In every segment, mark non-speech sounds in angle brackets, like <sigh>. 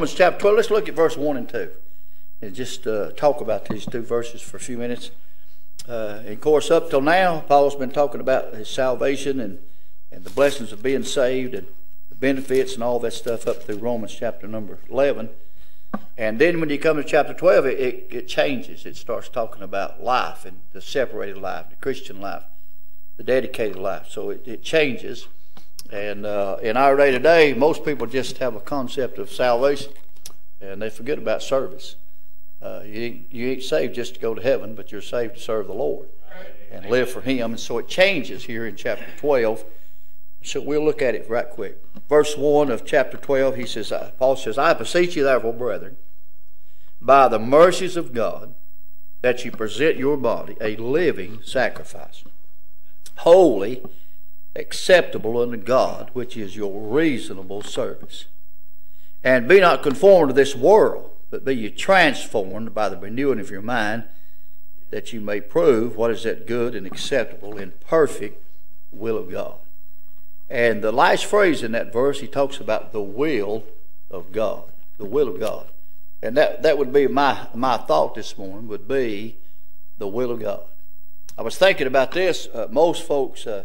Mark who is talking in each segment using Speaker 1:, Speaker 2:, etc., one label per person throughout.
Speaker 1: Romans chapter 12. Let's look at verse 1 and 2 and just uh, talk about these two verses for a few minutes. Uh, of course, up till now, Paul's been talking about his salvation and, and the blessings of being saved and the benefits and all that stuff up through Romans chapter number 11. And then when you come to chapter 12, it, it, it changes. It starts talking about life and the separated life, the Christian life, the dedicated life. So it, it changes. And uh, in our day today, most people just have a concept of salvation and they forget about service. Uh, you, you ain't saved just to go to heaven, but you're saved to serve the Lord and live for Him. And so it changes here in chapter 12. So we'll look at it right quick. Verse 1 of chapter 12, he says, uh, Paul says, I beseech you, therefore, brethren, by the mercies of God, that you present your body a living sacrifice, holy, acceptable unto God, which is your reasonable service. And be not conformed to this world but be you transformed by the renewing of your mind, that you may prove what is that good and acceptable and perfect will of God. And the last phrase in that verse, he talks about the will of God. The will of God. And that, that would be my, my thought this morning, would be the will of God. I was thinking about this. Uh, most folks, uh,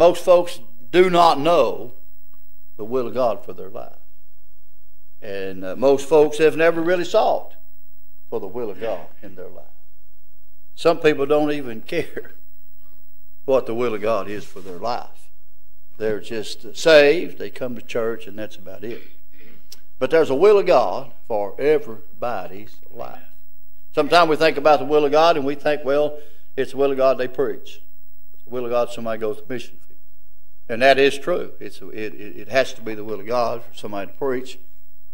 Speaker 1: most folks do not know the will of God for their life. And uh, most folks have never really sought for the will of God in their life. Some people don't even <laughs> care what the will of God is for their life. They're just saved, they come to church, and that's about it. But there's a will of God for everybody's life. Sometimes we think about the will of God and we think, well, it's the will of God they preach. It's the will of God somebody goes to mission. And that is true. It's, it, it has to be the will of God for somebody to preach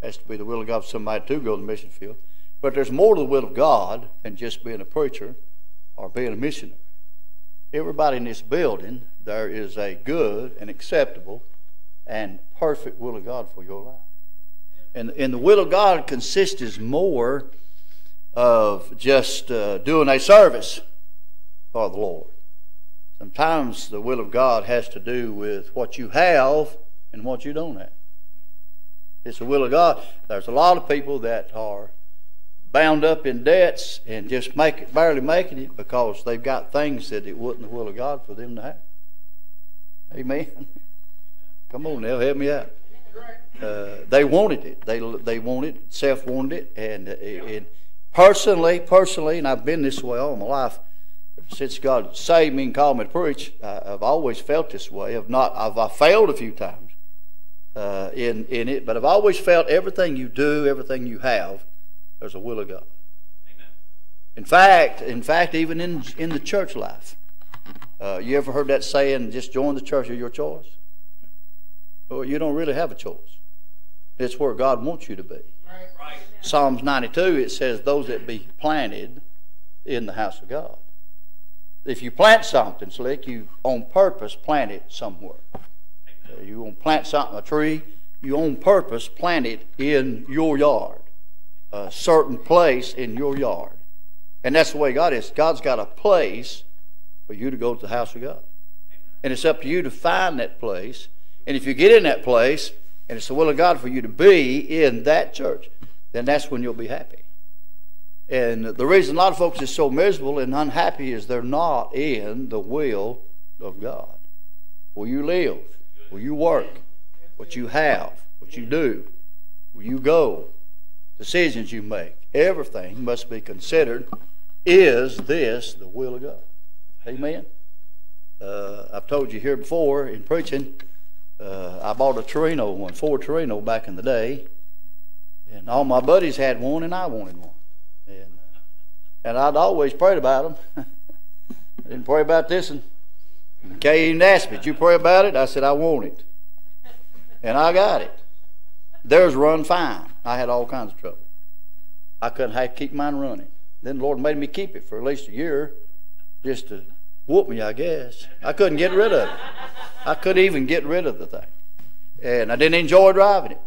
Speaker 1: has to be the will of God for somebody to go to the mission field. But there's more to the will of God than just being a preacher or being a missionary. Everybody in this building, there is a good and acceptable and perfect will of God for your life. And, and the will of God consists is more of just uh, doing a service for the Lord. Sometimes the will of God has to do with what you have and what you don't have. It's the will of God. There's a lot of people that are bound up in debts and just make it, barely making it because they've got things that it wasn't the will of God for them to have. Amen. Come on now, help me out. Uh, they wanted it. They they wanted. Self wanted it, and, and personally, personally, and I've been this way all my life since God saved me and called me to preach. I've always felt this way. I've not. I've I failed a few times uh, in, in it, but I've always felt everything you do, everything you have, there's a will of God. Amen. In fact, in fact, even in, in the church life, uh, you ever heard that saying, just join the church of your choice? Well, you don't really have a choice. It's where God wants you to be. Right. Psalms 92, it says, those that be planted in the house of God. If you plant something, Slick, you on purpose plant it somewhere. You want to plant something, a tree, you on purpose plant it in your yard, a certain place in your yard. And that's the way God is. God's got a place for you to go to the house of God. And it's up to you to find that place. And if you get in that place, and it's the will of God for you to be in that church, then that's when you'll be happy. And the reason a lot of folks are so miserable and unhappy is they're not in the will of God. Where you live, where you work, what you have, what you do, where you go, decisions you make. Everything must be considered is this the will of God? Amen. Uh, I've told you here before in preaching, uh, I bought a Torino one, Ford Torino back in the day, and all my buddies had one, and I wanted one. And, I'd always prayed about them. <laughs> I didn't pray about this one. Kay even asked me, Did you pray about it? I said, I want it. And I got it. Theirs run fine. I had all kinds of trouble. I couldn't keep mine running. Then the Lord made me keep it for at least a year just to whoop me, I guess. I couldn't get rid of it. I couldn't even get rid of the thing. And I didn't enjoy driving it.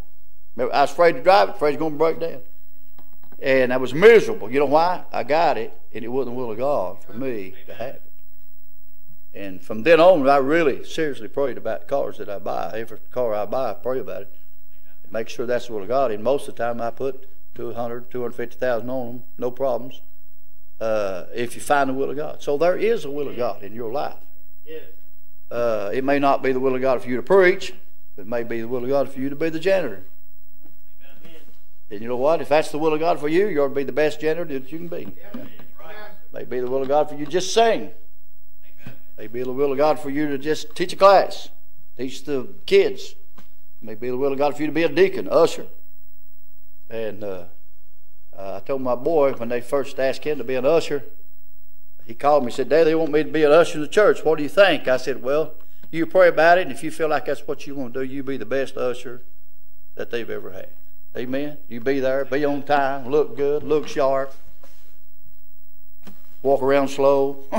Speaker 1: I was afraid to drive it, afraid it was going to break down. And I was miserable. You know why? I got it, and it wasn't the will of God for me to have it. And from then on, I really seriously prayed about cars that I buy. Every car I buy, I pray about it. make sure that's the will of God. And most of the time, I put 200, 250,000 on them, no problems. Uh, if you find the will of God, so there is a will of God in your life. Uh, it may not be the will of God for you to preach, but it may be the will of God for you to be the janitor. And you know what? If that's the will of God for you, you ought to be the best janitor that you can be. Yeah. May be the will of God for you to just sing. Amen. May be the will of God for you to just teach a class, teach the kids. May be the will of God for you to be a deacon, usher. And uh, uh, I told my boy when they first asked him to be an usher, he called me and said, Dad, they want me to be an usher in the church. What do you think? I said, Well, you pray about it, and if you feel like that's what you want to do, you be the best usher that they've ever had. Amen. You be there, be on time, look good, look sharp, walk around slow. <laughs>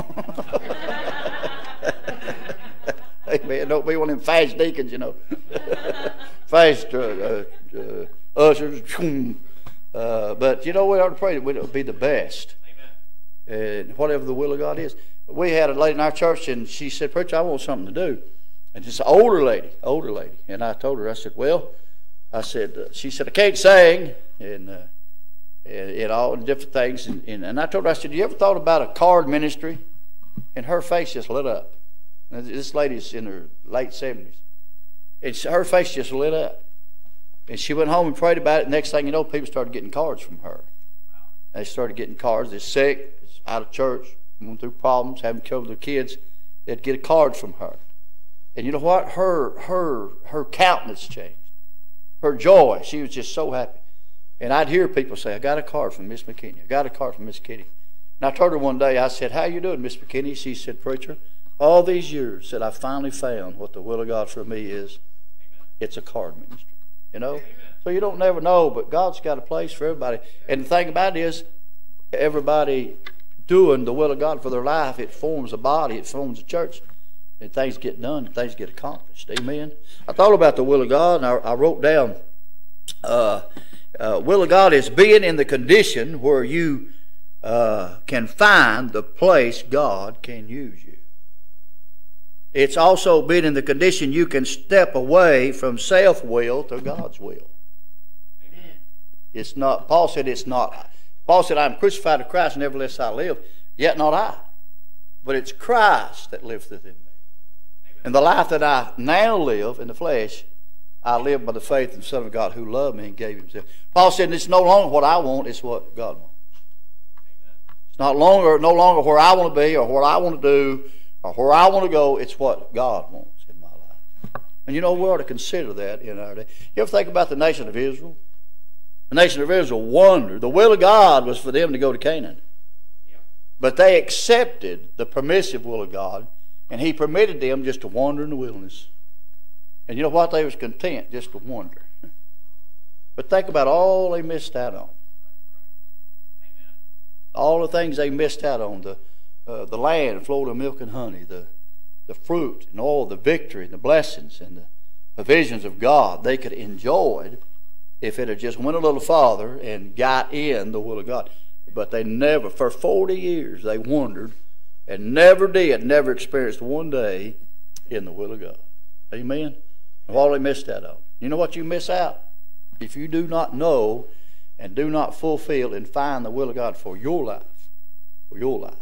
Speaker 1: Amen. Don't be one of them fast deacons, you know. <laughs> fast uh, uh, uh, ushers. Uh, but you know, we ought to pray that we'll be the best. Amen. And whatever the will of God is. We had a lady in our church, and she said, Preacher, I want something to do. And it's an older lady, older lady. And I told her, I said, Well, I said, uh, she said, I can't sing, and, uh, and, and all different things. And, and, and I told her, I said, you ever thought about a card ministry? And her face just lit up. And this lady's in her late 70s. And her face just lit up. And she went home and prayed about it. Next thing you know, people started getting cards from her. They started getting cards. They're sick, out of church, going through problems, having trouble with their kids. They'd get a card from her. And you know what? Her her her countenance changed her joy. She was just so happy. And I'd hear people say, I got a card from Miss McKinney. I got a card from Miss Kitty. And I told her one day, I said, How you doing, Miss McKinney? She said, Preacher, all these years that I finally found what the will of God for me is. Amen. It's a card ministry. You know? Amen. So you don't never know, but God's got a place for everybody. And the thing about it is, everybody doing the will of God for their life, it forms a body, it forms a church and things get done, things get accomplished. Amen. I thought about the will of God, and I, I wrote down, uh, uh, will of God is being in the condition where you uh, can find the place God can use you. It's also being in the condition you can step away from self will to God's will. Amen. It's not. Paul said it's not. Paul said, "I am crucified to Christ, nevertheless I live. Yet not I, but it's Christ that liveth in me." And the life that I now live in the flesh, I live by the faith of the Son of God who loved me and gave himself. Paul said, it's no longer what I want, it's what God wants. It's not longer, no longer where I want to be or what I want to do or where I want to go. It's what God wants in my life. And you know, we ought to consider that in our day. You ever think about the nation of Israel? The nation of Israel wondered. The will of God was for them to go to Canaan. But they accepted the permissive will of God and he permitted them just to wander in the wilderness. And you know what? They was content just to wander. But think about all they missed out on. All the things they missed out on. The, uh, the land flowed with milk and honey. The, the fruit and all the victory and the blessings and the provisions of God they could enjoy if it had just went a little farther and got in the will of God. But they never, for 40 years, they wandered and never did, never experienced one day in the will of God. Amen? What they missed out on. You know what you miss out? If you do not know and do not fulfill and find the will of God for your life, for your life.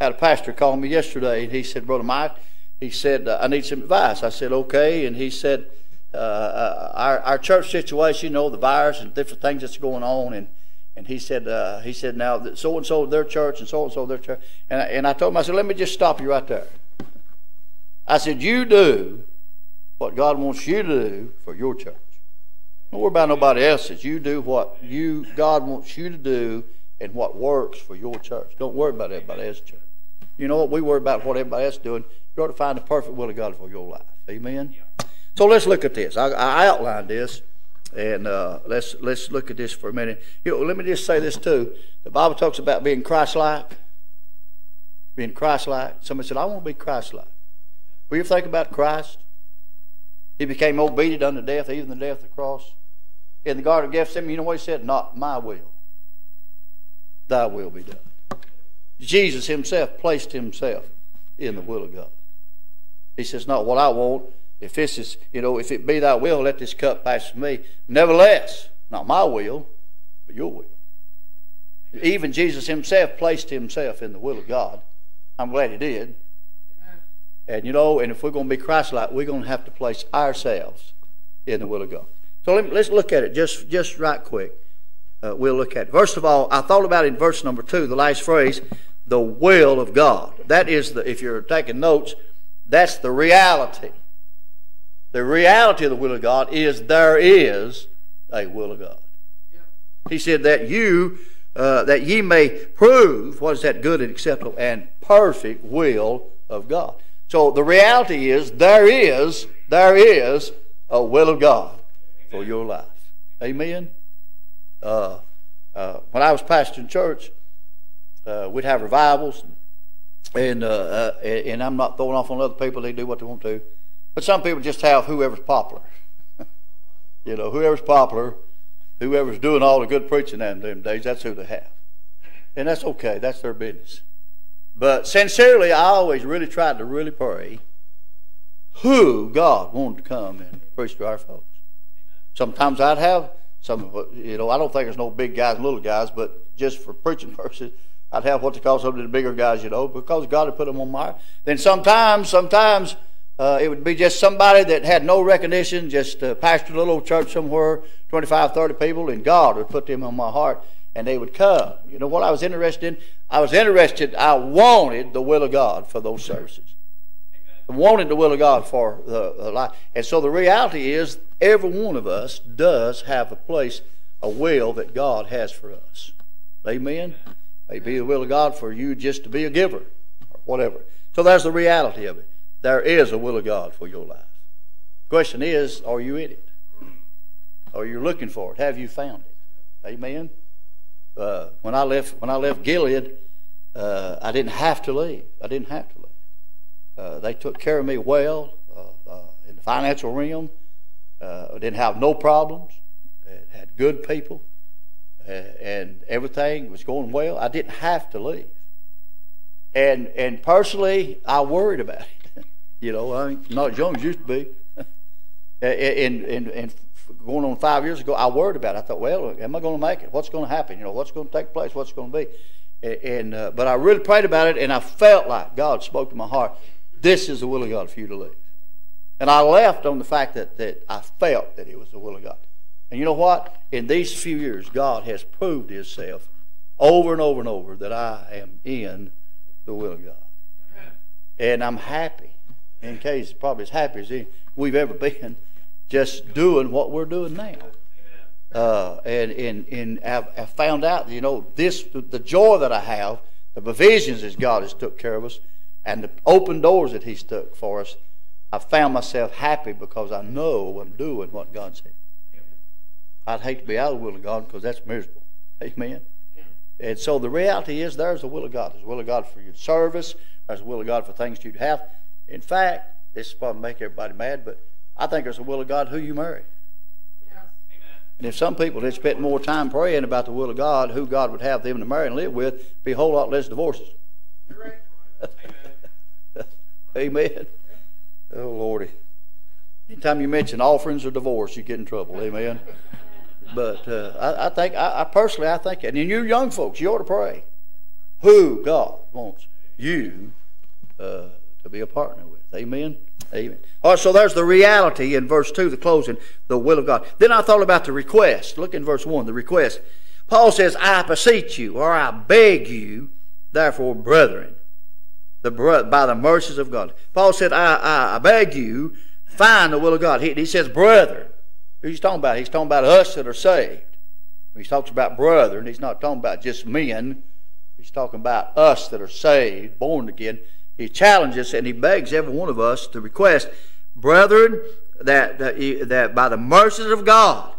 Speaker 1: I had a pastor call me yesterday and he said, Brother Mike, he said, I need some advice. I said, okay. And he said, uh, uh, our, our church situation, you know, the virus and different things that's going on, and and he said, uh, he said, now that so and so their church and so and so their church. And I, and I told him, I said, let me just stop you right there. I said, you do what God wants you to do for your church. Don't worry about nobody else's. You do what you God wants you to do and what works for your church. Don't worry about everybody else's church. You know what? We worry about what everybody else is doing. You ought to find the perfect will of God for your life. Amen. So let's look at this. I, I outlined this. And uh, let's let's look at this for a minute. You know, let me just say this too. The Bible talks about being Christ-like. Being Christ-like. Somebody said, "I want to be Christ-like." Will you think about Christ? He became obedient unto death, even the death of the cross. In the Garden of Gethsemane, you know what he said? Not my will, thy will be done. Jesus himself placed himself in the will of God. He says, Not what I want, if this is, you know, if it be thy will, let this cup pass from me. Nevertheless, not my will, but your will. Even Jesus himself placed himself in the will of God. I'm glad he did. And you know, and if we're going to be Christ-like, we're going to have to place ourselves in the will of God. So let us look at it just, just right quick. Uh, we'll look at it. First of all, I thought about in verse number two, the last phrase, the will of God. That is the, if you're taking notes, that's the reality. The reality of the will of God is there is a will of God. He said that you, uh, that ye may prove what is that good and acceptable and perfect will of God. So the reality is there is, there is a will of God for your life. Amen. Uh, uh, when I was pastoring church, uh, we'd have revivals, and uh, uh, and I'm not throwing off on other people; they do what they want to. But some people just have whoever's popular. <laughs> you know, whoever's popular, whoever's doing all the good preaching in them days, that's who they have, and that's okay. That's their business. But sincerely, I always really tried to really pray who God wanted to come and preach to our folks. Sometimes I'd have some, you know, I don't think there's no big guys and little guys, but just for preaching <laughs> purposes, I'd have what they call some of the bigger guys, you know, because God had put them on my. Then sometimes, sometimes uh, it would be just somebody that had no recognition, just uh, pastored a little church somewhere, 25, 30 people, and God would put them on my heart, and they would come. You know what I was interested in? I was interested, I wanted the will of God for those services. I wanted the will of God for the, the life. And so the reality is, every one of us does have a place, a will that God has for us. Amen? Maybe the will of God for you just to be a giver or whatever. So that's the reality of it. There is a will of God for your life. Question is, are you in it? Are you looking for it? Have you found it? Amen? Uh, when I left when I left Gilead, uh, I didn't have to leave. I didn't have to leave. Uh, they took care of me well uh, uh, in the financial realm. Uh, I didn't have no problems. It had good people, and everything was going well. I didn't have to leave. And and personally, I worried about it. You know, I'm not as young as used to be. <laughs> and, and, and going on five years ago, I worried about it. I thought, well, am I going to make it? What's going to happen? You know, what's going to take place? What's going to be? And, uh, but I really prayed about it, and I felt like God spoke to my heart. This is the will of God for you to live. And I left on the fact that, that I felt that it was the will of God. And you know what? In these few years, God has proved Himself over and over and over that I am in the will of God. And I'm happy, in case probably as happy as we've ever been, <laughs> just doing what we're doing now. Uh, and and, and I've, I've, found out, you know, this the joy that I have, the provisions that God has took care of us, and the open doors that He's took for us. I found myself happy because I know I'm doing what God said. I'd hate to be out of the will of God because that's miserable. Amen. And so the reality is there's the will of God. There's the will of God for your service. There's the will of God for things you'd have. In fact, this is probably make everybody mad, but I think it's the will of God who you marry. And if some people had spent more time praying about the will of God, who God would have them to marry and live with, be a whole lot less divorces. <laughs> Amen. Oh, Lordy. Anytime you mention offerings or divorce, you get in trouble. Amen. But uh, I, I, think, I, I, personally, I think, and in you young folks, you ought to pray who God wants you uh, to be a partner with. Amen. Amen. All right, so there's the reality in verse 2, the closing, the will of God. Then I thought about the request. Look in verse 1, the request. Paul says, I beseech you, or I beg you, therefore, brethren, the, by the mercies of God. Paul said, I, I, I beg you, find the will of God. He, he says, brethren. Who's he talking about? He's talking about us that are saved. When he talks about brethren, he's not talking about just men. He's talking about us that are saved, born again he challenges and he begs every one of us to request, brethren, that, that, that by the mercies of God,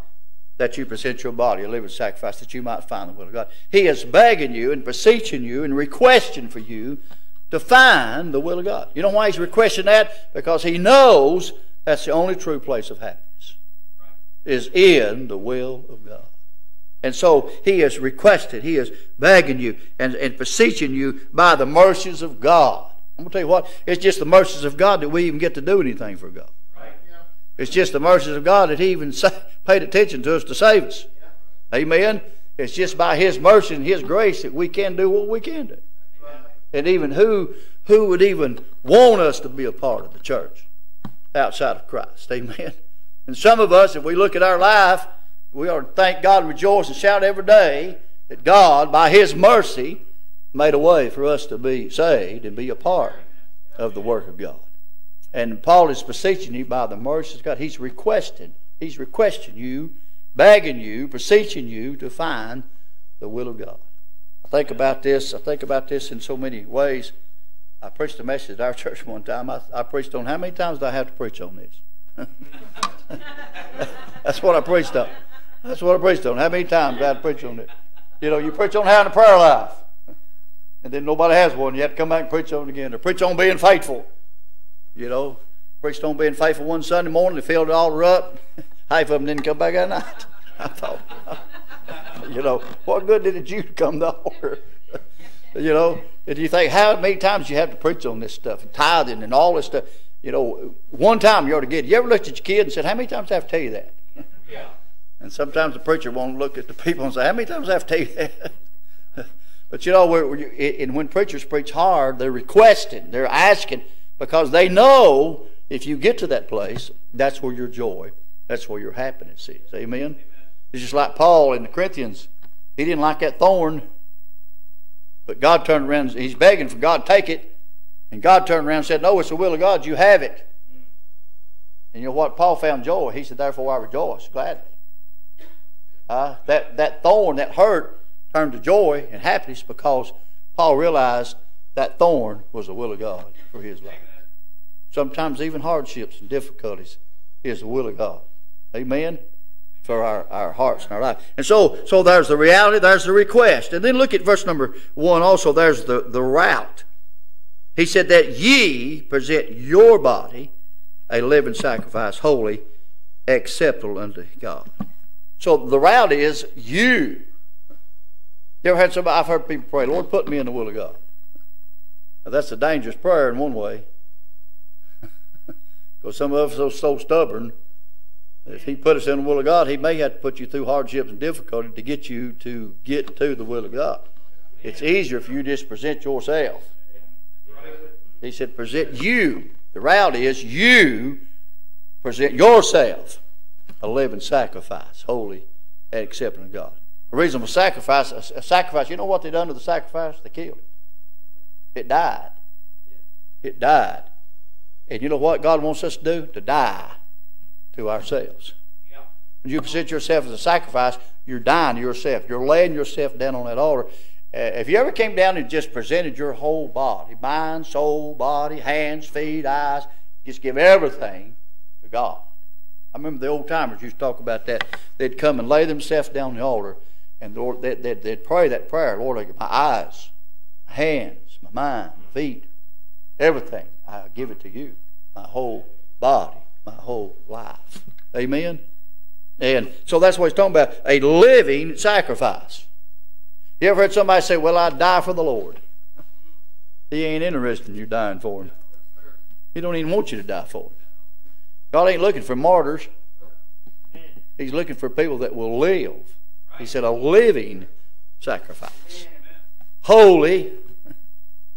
Speaker 1: that you present your body a living sacrifice, that you might find the will of God. He is begging you and beseeching you and requesting for you to find the will of God. You know why he's requesting that? Because he knows that's the only true place of happiness, is in the will of God. And so he has requested, he is begging you and, and beseeching you by the mercies of God I'm going to tell you what, it's just the mercies of God that we even get to do anything for God. Right. It's just the mercies of God that He even paid attention to us to save us. Amen. It's just by His mercy and His grace that we can do what we can do. And even who who would even want us to be a part of the church outside of Christ? Amen. And some of us, if we look at our life, we ought to thank God and rejoice and shout every day that God, by His mercy, made a way for us to be saved and be a part of the work of God. And Paul is beseeching you by the mercy of God. He's requesting, he's requesting you, begging you, beseeching you to find the will of God. I think about this. I think about this in so many ways. I preached a message at our <laughs> church one time. I, I preached on how many times do I have to preach on this? <laughs> That's what I preached on. That's what I preached on. How many times do I have to preach on it? You know, you preach on having a prayer life. And then nobody has one. You have to come back and preach on it again. Or preach on being faithful. You know, preached on being faithful one Sunday morning. They filled it all up. <laughs> Half of them didn't come back that night. <laughs> I thought, <laughs> you know, what good did it you come to altar? you know, and you think, how many times you have to preach on this stuff and tithing and all this stuff? You know, one time you ought to get it. You ever looked at your kid and said, how many times do I have to tell you that? Yeah. And sometimes the preacher won't look at the people and say, how many times do I have to tell you that? But you know, and when preachers preach hard, they're requesting, they're asking, because they know if you get to that place, that's where your joy, that's where your happiness is. Amen? Amen. It's just like Paul in the Corinthians. He didn't like that thorn, but God turned around, he's begging for God to take it. And God turned around and said, No, it's the will of God, you have it. And you know what? Paul found joy. He said, Therefore I rejoice gladly. Uh, that, that thorn, that hurt, turned to joy and happiness because Paul realized that thorn was the will of God for his life. Sometimes even hardships and difficulties is the will of God. Amen? For our, our hearts and our life. And so, so there's the reality, there's the request. And then look at verse number one also, there's the, the route. He said that ye present your body a living sacrifice, holy, acceptable unto God. So the route is you. You ever had somebody, I've heard people pray, Lord, put me in the will of God. Now, that's a dangerous prayer in one way. <laughs> Because some of us are so stubborn. If He put us in the will of God, He may have to put you through hardships and difficulty to get you to get to the will of God. It's easier if you just present yourself. He said, present you. The reality is you present yourself a living sacrifice, holy and acceptable to God. A reasonable sacrifice, a, a sacrifice, you know what they done to the sacrifice? They killed it. It died. It died. And you know what God wants us to do? To die to ourselves. When you present yourself as a sacrifice, you're dying to yourself. You're laying yourself down on that altar. Uh, if you ever came down and just presented your whole body, mind, soul, body, hands, feet, eyes, just give everything to God. I remember the old timers used to talk about that. They'd come and lay themselves down on the altar, and Lord, they'd, they'd, they'd pray that prayer. Lord, my eyes, my hands, my mind, my feet, everything. I give it to you. My whole body, my whole life. Amen? And so that's what he's talking about a living sacrifice. You ever heard somebody say, Well, I'd die for the Lord? He ain't interested in you dying for him. He don't even want you to die for him. God ain't looking for martyrs. He's looking for people that will live. He said, a living sacrifice. Holy.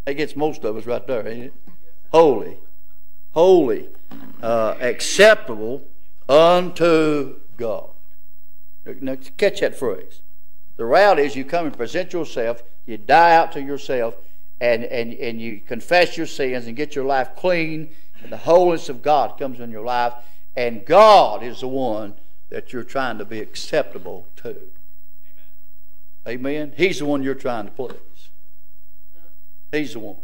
Speaker 1: That gets most of us right there, ain't it? Holy. Holy. Uh, acceptable unto God. Now, catch that phrase. The route is you come and present yourself, you die out to yourself, and, and, and you confess your sins and get your life clean and the holiness of God comes in your life, and God is the one that you're trying to be acceptable to. Amen. He's the one you're trying to please. He's the one.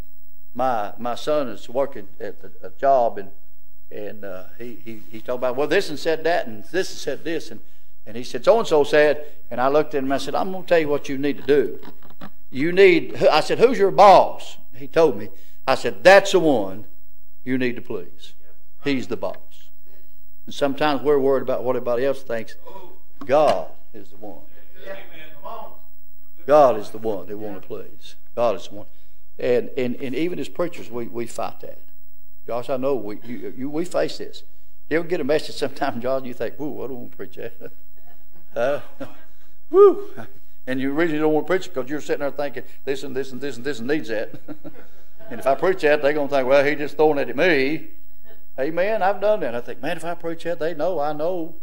Speaker 1: My my son is working at a job and and uh, he, he he talked about well this and said that and this and said this and and he said so and so said and I looked at him and I said I'm going to tell you what you need to do. You need I said who's your boss? He told me. I said that's the one you need to please. He's the boss. And sometimes we're worried about what everybody else thinks. God is the one. God is the one they want to please. God is the one. And, and, and even as preachers, we, we fight that. Josh, I know we, you, you, we face this. You ever get a message <laughs> sometime, Josh, and you think, whoo, I don't want to preach that. <laughs> Uh. <laughs> And you really don't want to preach it because you're sitting there thinking, this and this and this and this and needs that. and if I preach that, they're going to think, well, he just throwing it at me. Amen. I've done that. I think, man, if I preach that, they know I know.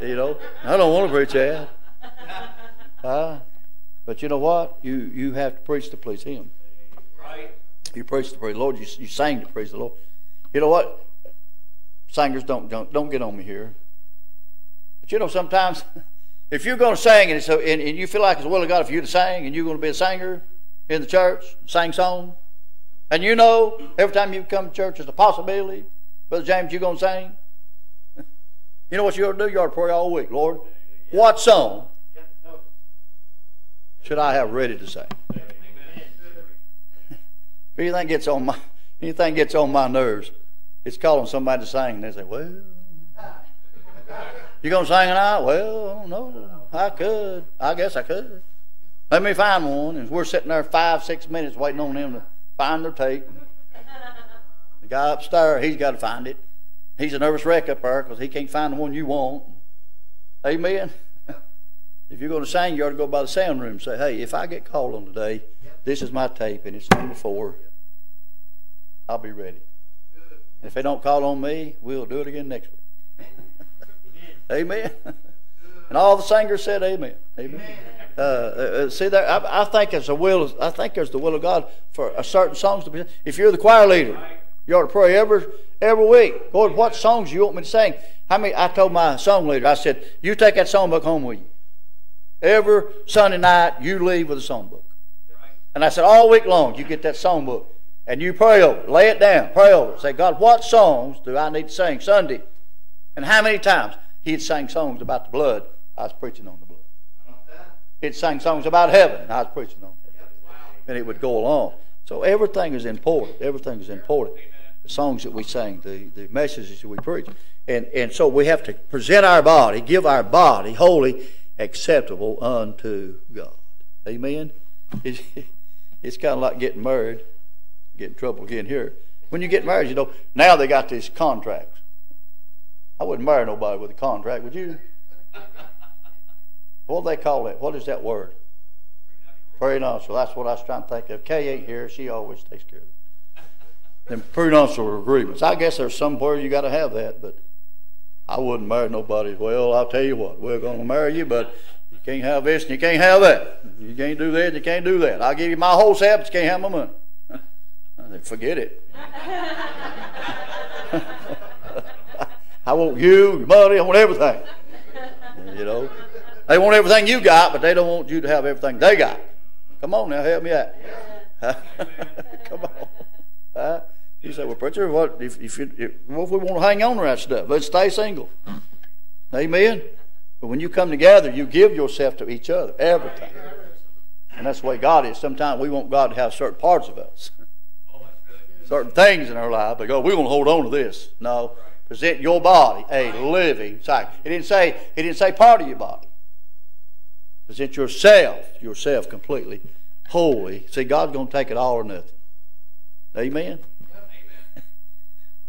Speaker 1: you know, I don't want to preach that. Uh, but you know what? You you have to preach to please Him. Right. You preach to praise the Lord. You, you sing to praise the Lord. You know what? Singers don't don't don't get on me here. But you know sometimes <laughs> if you're going to sing and, so, and, and you feel like it's the will of God for you to sing and you're going to be a singer in the church, sing songs, and you know every time you come to church there's a possibility, Brother James, you're going to sing. <laughs> You know what you ought to do? You ought to pray all week. Lord, what song should I have ready to say. If anything gets on my anything gets on my nerves, it's calling somebody to sing. And they say, Well, you gonna sing tonight? Well, no. I could. I guess I could. Let me find one. And we're sitting there five, six minutes waiting on them to find their tape. The guy upstairs, he's got to find it. He's a nervous wreck up there because he can't find the one you want. Amen. If you're going to sing, you ought to go by the sound room and say, hey, if I get called on today, this is my tape and it's number four. I'll be ready. if they don't call on me, we'll do it again next week. amen. <laughs> and all the singers said amen. Amen. Uh, uh, see there, I, I, think there's a will. I think there's the will of God for a certain songs to be. If you're the choir leader, you ought to pray every every week. Lord, what songs you want me to sing? How many? I told my song leader. I said, "You take that songbook home with you." Every Sunday night, you leave with a songbook. And I said, all week long, you get that songbook. And you pray over it. Lay it down. Pray over it. Say, God, what songs do I need to sing Sunday? And how many times? He'd sang songs about the blood. I was preaching on the blood. He'd sang songs about heaven. I was preaching on heaven. And it would go along. So everything is important. Everything is important. The songs that we sing, the, the messages that we preach. And, and so we have to present our body, give our body holy acceptable unto God. Amen? It's, it's kind of like getting married, get in trouble again here. When you get married, you know, now they got these contracts. I wouldn't marry nobody with a contract, would you? What do they call it? What is that word? Prenuptial. That's what I was trying to think of. Kay ain't here. She always takes care of it. Them prenuptial agreements. I guess there's somewhere you got to have that, but I wouldn't marry nobody. Well, I'll tell you what, we're going to marry you, but you can't have this and you can't have that. You can't do this and you can't do that. I'll give you my whole set, but you can't have my money. <laughs> I said, forget it. <laughs> I want you, your money, I want everything. You know, they want everything you got, but they don't want you to have everything they got. Come on now, help me out. <laughs> Come on. You say, well, preacher, what if, if, you, if, if we want to hang on to that stuff? Let's stay single. Amen. But when you come together, you give yourself to each other, everything. And that's the way God is. Sometimes we want God to have certain parts of us, certain things in our life. But go, we want to hold on to this. No, present your body a living sacrifice. He didn't say. He didn't say part of your body. Present yourself, yourself completely holy. See, God's going to take it all or nothing. Amen.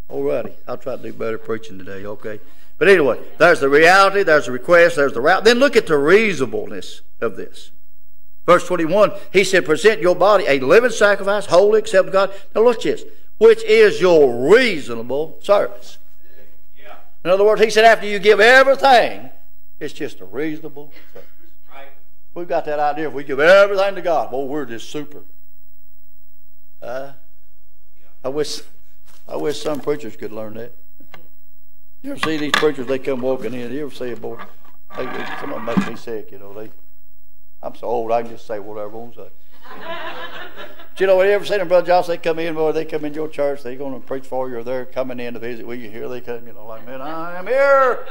Speaker 1: Alrighty, I'll try to do better preaching today, okay? But anyway, there's the reality, there's the request, there's the route. Then look at the reasonableness of this. Verse 21, he said, Present your body a living sacrifice, holy, acceptable God. Now look at this. Which is your reasonable service. Yeah. In other words, he said, after you give everything, it's just a reasonable service. Right. We've got that idea. If we give everything to God, well, we're just super. Uh, yeah. I wish I wish some preachers could learn that. You ever see these preachers? They come walking in. You ever see a boy? They, they, some of them make me sick. You know, they. I'm so old. I can just say whatever I want to say. but you know, you ever seen them, brother Josh? They come in, boy. They come in your church. They're going to preach for you, or they're coming in to visit with you. Here they come. You know, like man, I am here.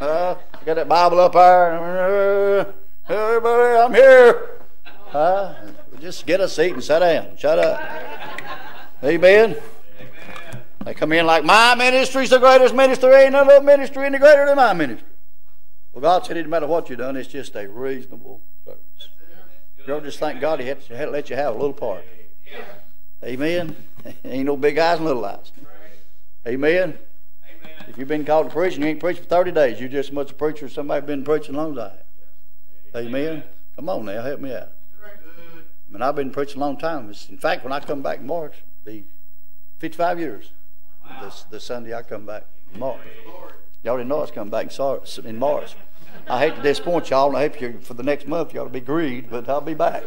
Speaker 1: Uh, got that Bible up there. Everybody, I'm here. Uh, just get a seat and sit down. Shut up. Amen. They come in like, my ministry's the greatest ministry. Ain't no other ministry any greater than my ministry. Well, God said it doesn't matter what you've done, it's just a reasonable service. You don't just thank God He had to let you have a little part. Amen. <laughs> Ain't no big eyes and little eyes. Amen. If you've been called to preach and you ain't preached for 30 days, you're just as much a preacher as somebody been preaching long time. Amen. Come on now, help me out. I mean, I've been preaching a long time. In fact, when I come back in March, be 55 years. This, this Sunday I come back in March. You already know I was coming back in March. I hate to disappoint y'all, and I hope you for the next month you ought to be grieved, but I'll be back.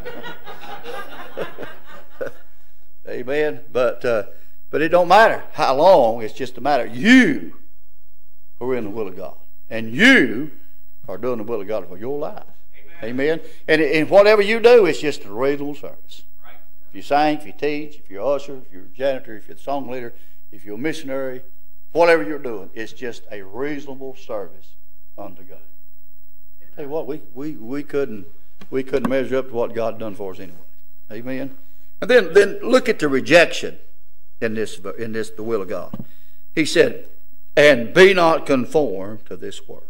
Speaker 1: <laughs> Amen. But uh, but it don't matter how long. It's just a matter you are in the will of God, and you are doing the will of God for your life. Amen. Amen. And, and whatever you do, it's just a reasonable service. Right. If you sing, if you teach, if you're usher, if you're a janitor, if you're the song leader, if you're a missionary, whatever you're doing, it's just a reasonable service unto God. Tell you what, we, we, we couldn't we couldn't measure up to what God done for us anyway. Amen. And then then look at the rejection in this in this the will of God. He said, "And be not conformed to this world."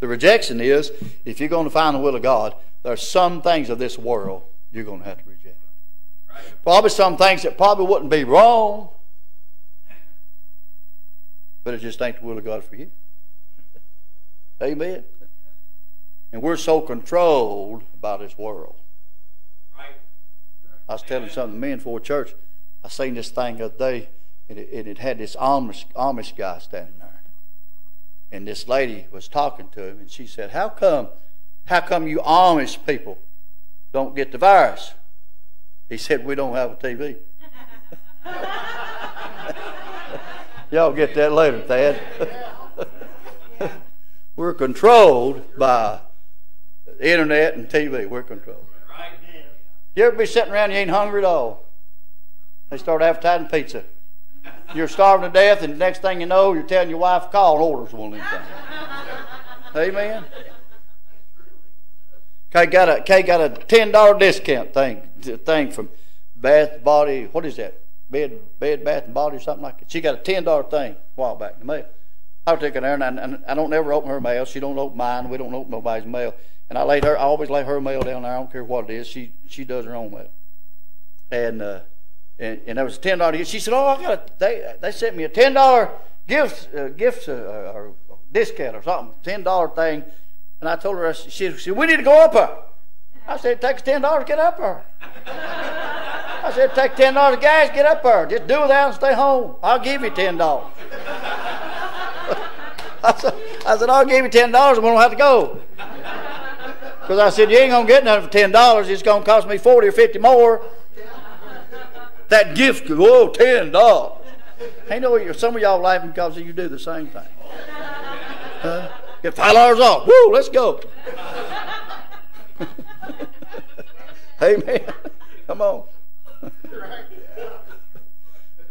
Speaker 1: The rejection is if you're going to find the will of God, there's some things of this world you're going to have to reject. Probably some things that probably wouldn't be wrong, but it just ain't the will of God for you. Amen. And we're so controlled by this world. Right. I was telling some of the men for church, I seen this thing the other day, and it, and it had this Amish, Amish guy standing there. And this lady was talking to him, and she said, How come, how come you Amish people don't get the virus? He said, We don't have a TV. <laughs> Y'all get that later, Thad. <laughs> We're controlled by internet and TV. We're controlled. You ever be sitting around, you ain't hungry at all. They start advertising pizza. You're starving to death, and the next thing you know, you're telling your wife, call and orders one anything. Amen. Kay got a Kay got a ten dollar discount thing thing from Bath Body. What is that? Bed Bed Bath and Body or something like that. She got a ten dollar thing a while back in the mail. I was taking her, and I, and I don't ever open her mail. She don't open mine. We don't open nobody's mail. And I laid her. I always lay her mail down there. I don't care what it is. She she does her own mail. And uh, and, and there was a ten dollar. She said, "Oh, I got a, they they sent me a ten dollar gift uh, gift uh, or discount or something, ten dollar thing." And I told her, I, she said, "We need to go up her." I said, "It takes ten dollars to get up her." <laughs> Said, "Take ten dollars, guys, get up her. Just do that and stay home. I'll give you ten dollars." <laughs> I said, I said, I'll give you ten dollars and we don't have to go. Because I said, you ain't gonna get nothing for ten dollars. It's gonna cost me forty or fifty more. That gift, whoa, ten dollars. I know some of y'all laughing because you do the same thing. Uh, get five dollars off. Woo, let's go. <laughs> Amen. Come on.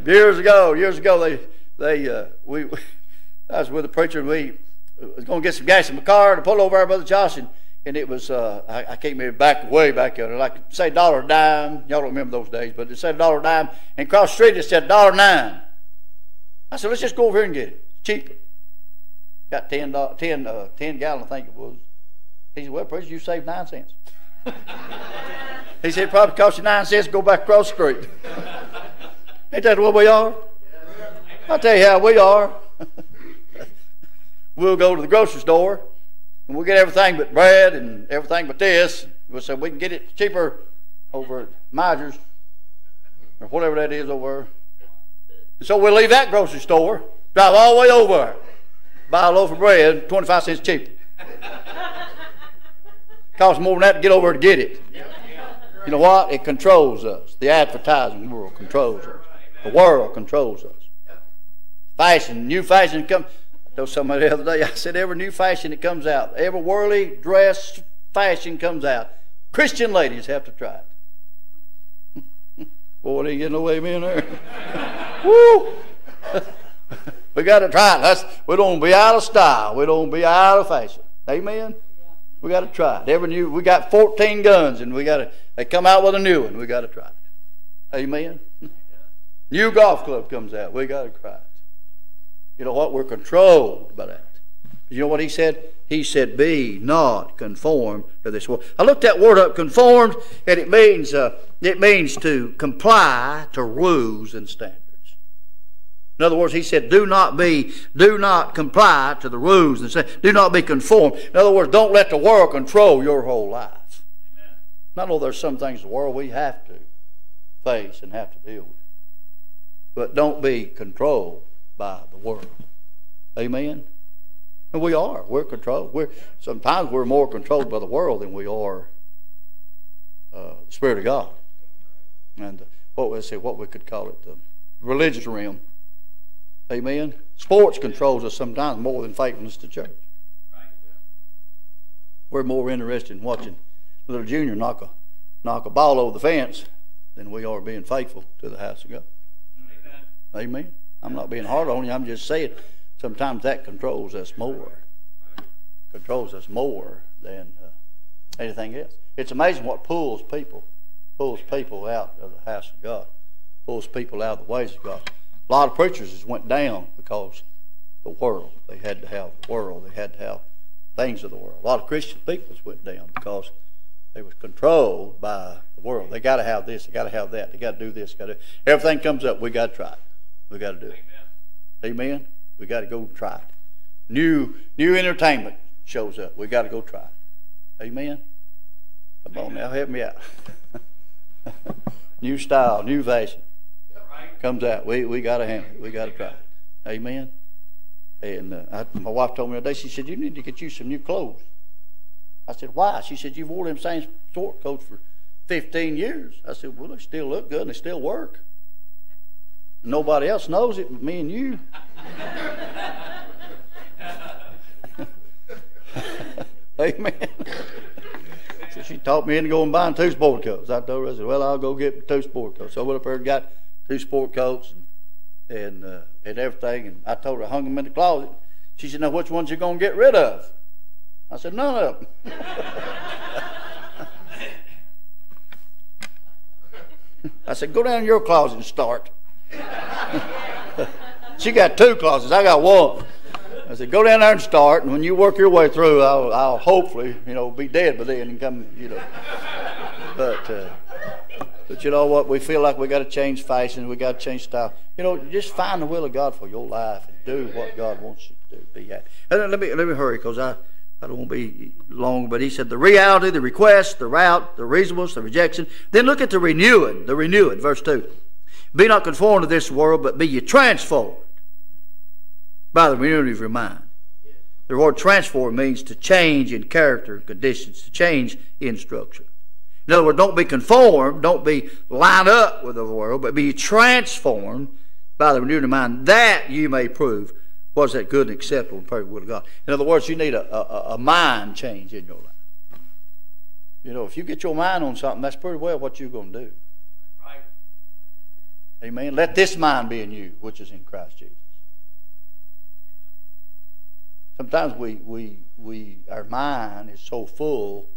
Speaker 1: Years ago, years ago, they they uh, we I was with a preacher, and we was going to get some gas in my car to pull over our brother Josh, and, and it was uh, I, I can't remember back way back there, like say dollar dime. Y'all don't remember those days, but it said dollar dime, and across the street it said dollar nine. I said, let's just go over here and get it. It's cheaper. Got 10, 10, uh, 10 gallon, I think it was. He said, well, preacher, you saved nine cents. <laughs> he said, probably cost you nine cents to go back across the street. Ain't that what we are? I'll tell you how we are <laughs> we'll go to the grocery store and we'll get everything but bread and everything but this. We'll say we can get it cheaper over at Meijer's or whatever that is over. And so we'll leave that grocery store, drive all the way over, buy a loaf of bread, 25 cents cheaper. <laughs> Costs more than that to get over to get it. You know what? It controls us. The advertising world controls us. The world controls us. Fashion, new fashion comes I told somebody the other day, I said, every new fashion that comes out, every worldly dress fashion comes out, Christian ladies have to try it. <laughs> Boy, they getting away me in there. <laughs> Woo! <laughs> we got to try it. That's, we don't be out of style. We don't be out of fashion. Amen? We got to try it. Every new, we got 14 guns, and we got to, they come out with a new one. We got to try it. Amen? New golf club comes out. We got to try it. You know what? We're controlled by that. You know what he said? He said, "Be not conformed to this world." I looked that word up, conformed, and it means uh, it means to comply to rules and standards. In other words, he said, do not be, do not comply to the rules and say, do not be conformed. In other words, don't let the world control your whole life. Amen. I know there's some things in the world we have to face and have to deal with. But don't be controlled by the world. Amen? And we are. We're controlled. We're, sometimes we're more controlled by the world than we are uh, the Spirit of God. And uh, what we say, what we could call it, the religious realm. Amen. Sports controls us sometimes more than faithfulness to church. We're more interested in watching little junior knock a knock a ball over the fence than we are being faithful to the house of God. Amen. Amen. I'm not being hard on you. I'm just saying sometimes that controls us more. Controls us more than uh, anything else. It's amazing what pulls people, pulls people out of the house of God, pulls people out of the ways of God. A lot of preachers just went down because the world. They had to have the world. They had to have things of the world. A lot of Christian people went down because they was controlled by the world. They got to have this. They got to have that. They got to do this. Got to everything comes up. We got to try it. We got to do it. Amen. Amen. We got to go try it. New new entertainment shows up. We got to go try it. Amen. Come on now, help me out. <laughs> new style, new fashion comes out. We we got to handle it. We got to try it. Amen. And uh, I, my wife told me today. She said you need to get you some new clothes. I said why? She said you've worn them same sport coats for 15 years. I said well they still look good and they still work. Nobody else knows it but me and you. <laughs> Amen. so she talked me into going buying two sport coats. I told her, I said, well, I'll go get two sport coats. So I went up there and got two sport coats and and, uh, and everything. And I told her I hung them in the closet. She said, now which ones you going to get rid of? I said, none of them. <laughs> I said, go down in your closet and start. <laughs> she got two closets. I got one. I said, go down there and start, and when you work your way through, I'll, I'll hopefully, you know, be dead by then and come, you know. But, uh, but you know what? We feel like we got to change fashion, we got to change style. You know, just find the will of God for your life and do what God wants you to do. Be happy. And let me let me hurry because I. I don't want to be long, but he said the reality, the request, the route, the reasonableness, the rejection. Then look at the renewing, the renewing, verse 2. Be not conformed to this world, but be ye transformed by the renewing of your mind. The word transform means to change in character and conditions, to change in structure. In other words, don't be conformed, don't be lined up with the world, but be transformed by the renewing of mind, that you may prove was that good and acceptable and perfect will of God. In other words, you need a, a, a mind change in your life. You know, if you get your mind on something, that's pretty well what you're going to do. Right. Amen. Let this mind be in you, which is in Christ Jesus. Sometimes we, we, we, our mind is so full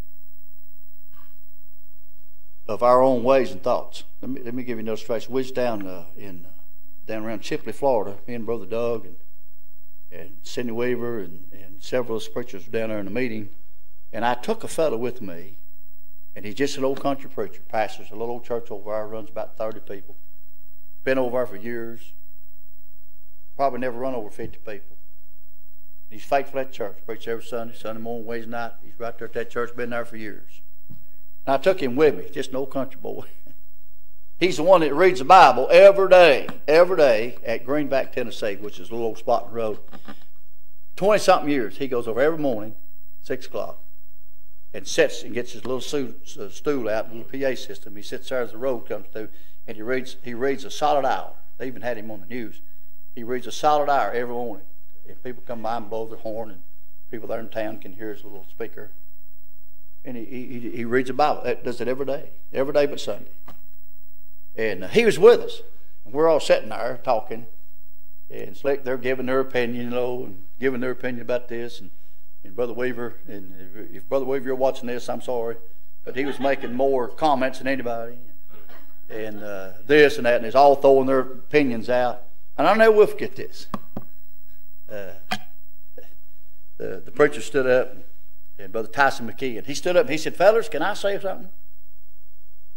Speaker 1: of our own ways and thoughts. Let me, let me give you an illustration. We was down uh, in uh, down around Chipley, Florida. Me and Brother Doug and and Sidney Weaver and, and several of the preachers were down there in a the meeting, and I took a fellow with me, and he's just an old country preacher, pastors a little old church over there, runs about thirty people. Been over there for years. Probably never run over fifty people. He's faithful at church. Preaches every Sunday, Sunday morning, Wednesday night. He's right there at that church, been there for years. And I took him with me, just an old country boy. <laughs> He's the one that reads the Bible every day, every day at Greenback, Tennessee, which is a little spot in the road. 20 something years, he goes over every morning, 6 o'clock, and sits and gets his little uh, stool out, little PA system. He sits there as the road comes through, and he reads, he reads a solid hour. They even had him on the news. He reads a solid hour every morning. If people come by and blow their horn, and people there in town can hear his little speaker, and he, he, he reads the Bible. That does it every day, every day but Sunday. And uh, he was with us. We're all sitting there talking, and Slick, they're giving their opinion, you know, and giving their opinion about this. And, and Brother Weaver, and if Brother Weaver, you're watching this, I'm sorry, but he was making more comments than anybody, and, and uh, this and that, and he's all throwing their opinions out. And I don't know we'll forget this. Uh, the, the preacher stood up, and Brother Tyson McKee. And he stood up and he said, Fellas, can I say something?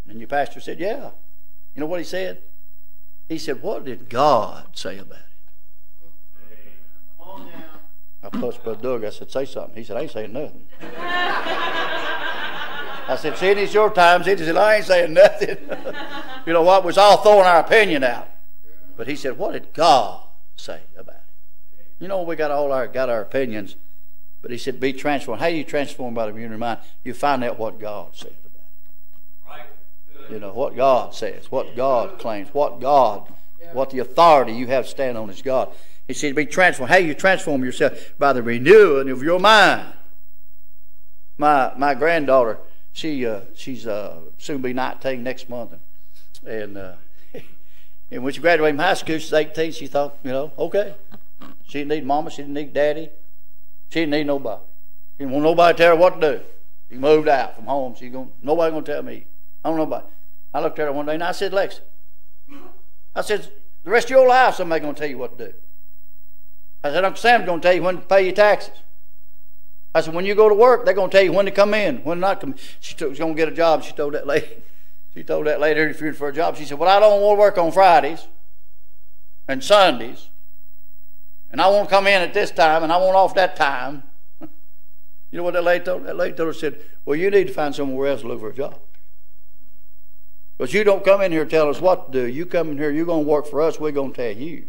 Speaker 1: And your pastor said, Yeah. You know what he said? He said, What did God say about it? I pushed Brother Doug. I said, Say something. He said, I ain't saying nothing. <laughs> I said, "See, it's your time. Sidney said, I ain't saying nothing. <laughs> you know what? We're all throwing our opinion out. But he said, What did God say about it? You know, we got all our got our opinions but he said, be transformed. How do you transform by the renewing of mind? You find out what God said about it. Right. You know, what God says, what God claims, what God, what the authority you have to stand on is God. He said, be transformed. How do you transform yourself? By the renewing of your mind. My, my granddaughter, she uh, she's uh, soon be 19 next month, and uh, <laughs> and when she graduated from high school, she's 18. She thought, you know, okay, she didn't need mama, she didn't need daddy, she didn't need nobody. She didn't want nobody to tell her what to do. She moved out from home. She going nobody gonna tell me. I don't know nobody. I looked at her one day and I said, Lexi, I said, the rest of your life somebody gonna tell you what to do. I said, Uncle Sam's gonna tell you when to pay your taxes. I said, when you go to work, they're to tell you when to come in, when not come. She took, going to get a job. She told that <laughs> lady. She told that lady you're for a job. She said, well, I don't want to work on Fridays and Sundays, and I want to come in at this time, and I want off that time. <laughs> you know what that lady told? That lady told her, said, well, you need to find somewhere else to look for a job. But you don't come in here tell us what to do. You come in here, you're going to work for us, we're going to tell you.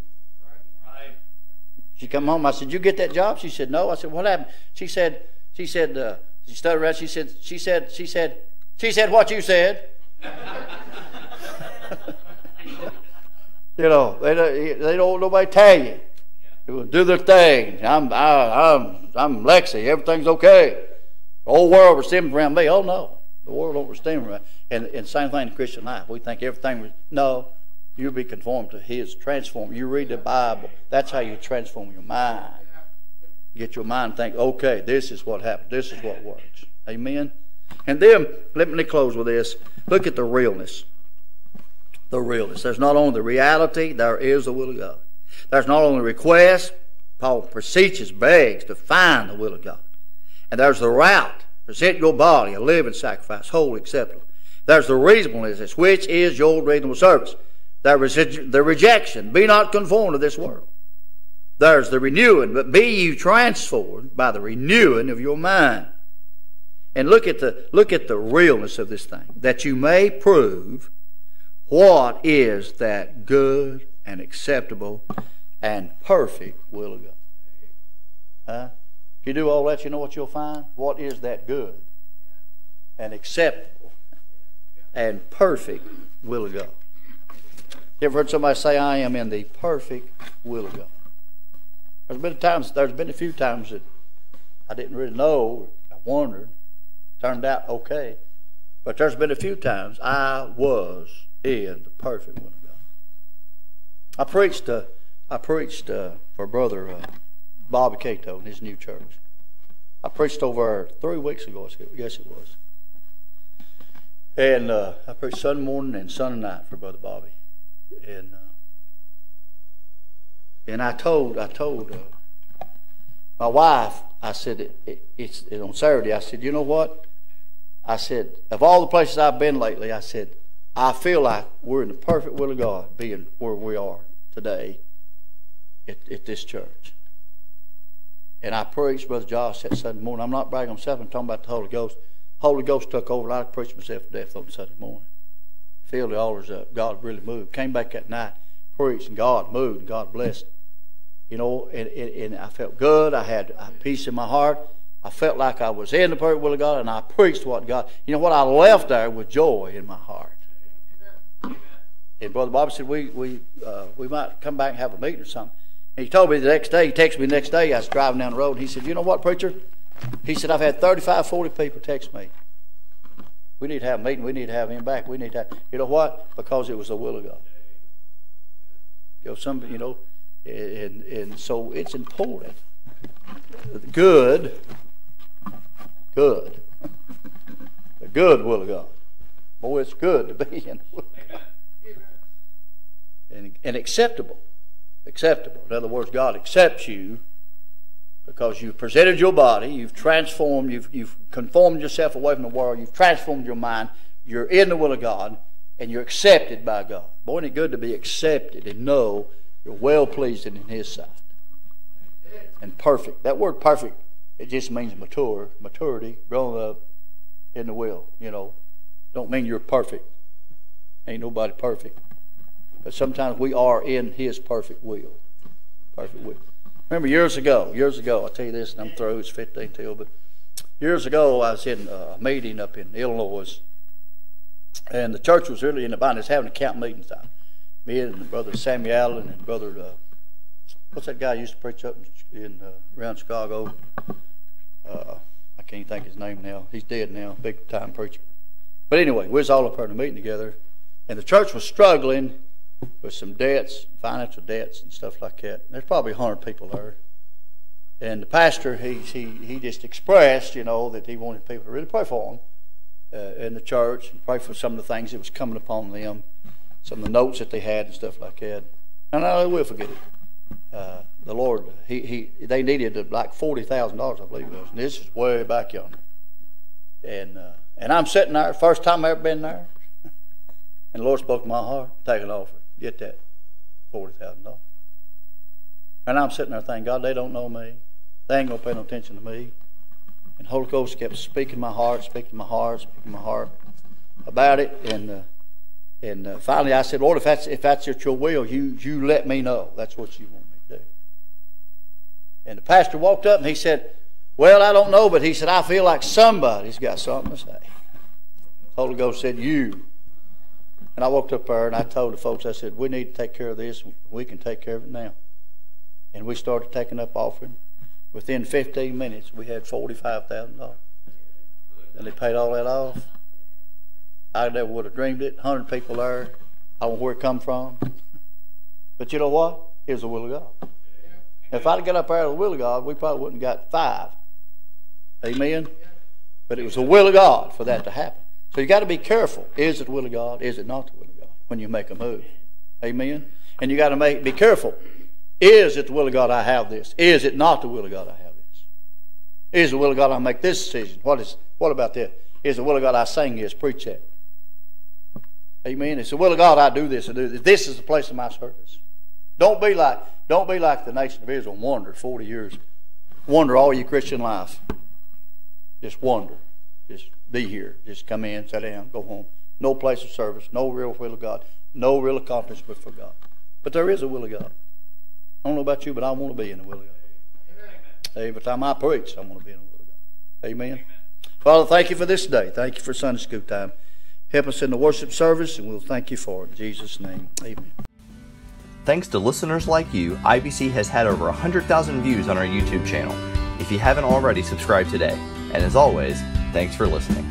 Speaker 1: She come home. I said, "You get that job?" She said, "No." I said, "What happened?" She said, "She said." Uh, she stuttered around. She said, "She said. She said. She said what you said." <laughs> you know, they don't, they don't nobody tell you. Will do their thing. I'm I, I'm I'm Lexi. Everything's okay. The whole world stemming around me. Oh no, the world don't stem around. And and same thing in Christian life. We think everything was no. You'll be conformed to His. Transform. You read the Bible. That's how you transform your mind. Get your mind think, okay, this is what happened. This is what works. Amen. And then let me close with this. Look at the realness. The realness. There's not only the reality, there is the will of God. There's not only request, Paul beseeches, begs to find the will of God. And there's the route. Present your body a living sacrifice, holy, acceptable. There's the reasonableness, which is your reasonable service. There's the rejection. Be not conformed to this world. There's the renewing, but be you transformed by the renewing of your mind. And look at the look at the realness of this thing, that you may prove what is that good and acceptable and perfect will of God. Huh? If you do all that, you know what you'll find? What is that good and acceptable and perfect will of God? You ever heard somebody say, I am in the perfect will of God? There's been times, there's been a few times that I didn't really know. I wondered. Turned out okay. But there's been a few times I was in the perfect will of God. I preached, uh, I preached uh, for Brother uh, Bobby Cato in his new church. I preached over three weeks ago, guess it was. And uh, I preached Sunday morning and Sunday night for Brother Bobby and uh, and I told I told uh, my wife I said it, it, it's it, on Saturday I said you know what I said of all the places I've been lately I said I feel like we're in the perfect will of God being where we are today at, at this church. And I preached, Brother Josh, that Sunday morning. I'm not bragging on myself, I'm talking about the Holy Ghost. Holy Ghost took over, and I preached myself to death on Sunday morning filled the altars up. God really moved. Came back that night, preached, and God moved, and God blessed. You know, and, and, and I felt good. I had peace in my heart. I felt like I was in the perfect will of God, and I preached what God. You know what? I left there with joy in my heart. And Brother Bobby said we we uh, we might come back and have a meeting or something. He told me the next day. He texted me the next day. I was driving down the road, and he said, "You know what, preacher?" He said, "I've had 35, 40 people text me." We need to have a meeting. We need to have him back. We need to have, you know what? Because it was the will of God. You know, some, you know, and, and so it's important. Good, good, the good will of God. Boy, it's good to be in the will of God. And, and acceptable. Acceptable. In other words, God accepts you because you've presented your body, you've transformed, you've, you've conformed yourself away from the world, you've transformed your mind, you're in the will of God, and you're accepted by God. Boy, ain't it good to be accepted and know you're well pleased in His sight. and perfect. That word perfect, it just means mature, maturity, grown up in the will. You know, don't mean you're perfect. Ain't nobody perfect. But sometimes we are in His perfect will. Perfect will. Remember years ago, years ago, I'll tell you this, and I'm through, it's 15 till, but years ago I was in a meeting up in Illinois, and the church was really in the bind. It's having a camp meeting time. Me and brother Sammy Allen and brother, uh, what's that guy used to preach up in uh, around Chicago? Uh, I can't think his name now. He's dead now, big time preacher. But anyway, we was all up there in a meeting together, and the church was struggling with some debts, financial debts, and stuff like that. There's probably hundred people there, and the pastor he he he just expressed, you know, that he wanted people to really pray for him uh, in the church and pray for some of the things that was coming upon them, some of the notes that they had and stuff like that. And I will forget it. Uh, the Lord, he, he, they needed like forty thousand dollars, I believe it was. And this is way back yonder. And uh, and I'm sitting there, first time I've ever been there. <laughs> And the Lord spoke to my heart, take an offer, get that forty thousand dollars. And I'm sitting there thinking, God, they don't know me. They ain't gonna pay no attention to me. And Holy Ghost kept speaking my heart, speaking my heart, speaking my heart about it. And uh, and uh, finally, I said, Lord, if that's if that's at your will, you you let me know. That's what you want me to do. And the pastor walked up and he said, Well, I don't know, but he said, I feel like somebody's got something to say. Holy Ghost said, You. And I walked up there and I told the folks, I said, We need to take care of this. We can take care of it now. And we started taking up offering. Within 15 minutes, we had $45,000. And they paid all that off. I never would have dreamed it. 100 people there. I don't know where it come from. But you know what? It was the will of God. If I'd have got up there with the will of God, we probably wouldn't have got five. Amen? But it was the will of God for that to happen. So you got to be careful. Is it the will of God? Is it not the will of God when you make a move? Amen? And you got to make be careful. Is it the will of God I have this? Is it not the will of God I have this? Is the will of God I make this decision? What is what about this? Is the will of God I sing this, preach that? Amen. It's the will of God I do this and do this. This is the place of my service. Don't be like don't be like the nation of Israel and wander 40 years. Wander all your Christian life. Just wander. Just be here. Just come in, sit down, go home. No place of service, no real will of God, no real accomplishment for God. But there is a will of God. I don't know about you, but I want to be in the will of God. Every time I preach, I want to be in the will of God. Amen. Amen. Father, thank you for this day. Thank you for Sunday school time. Help us in the worship service, and we'll thank you for it. In Jesus' name, amen.
Speaker 2: Thanks to listeners like you, IBC has had over 100,000 views on our YouTube channel. If you haven't already, subscribe today. And as always, thanks for listening.